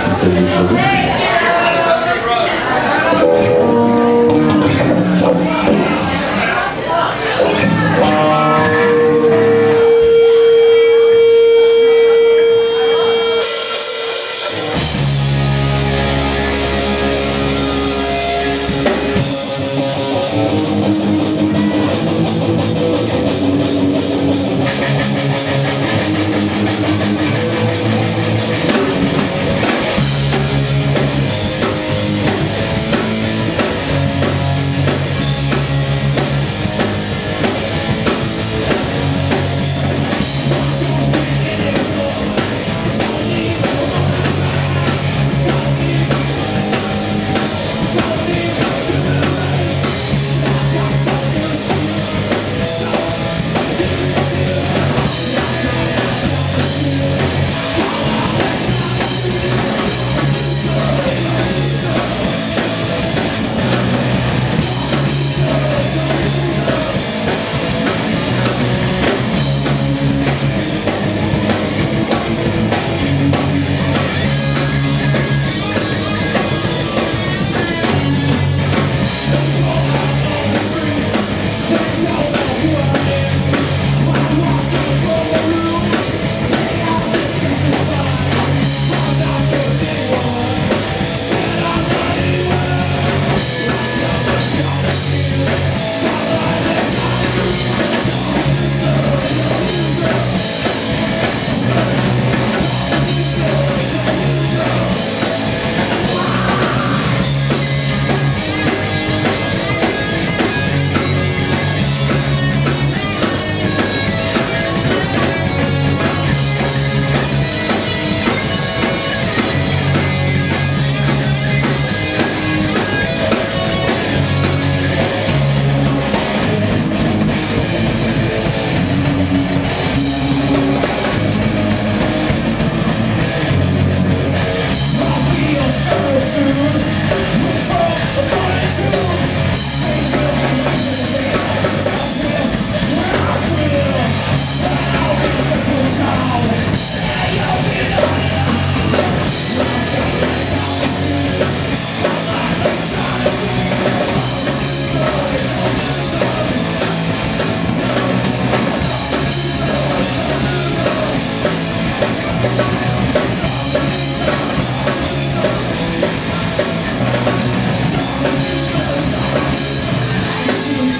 Exit Service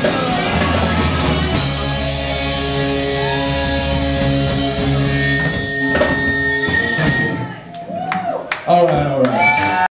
so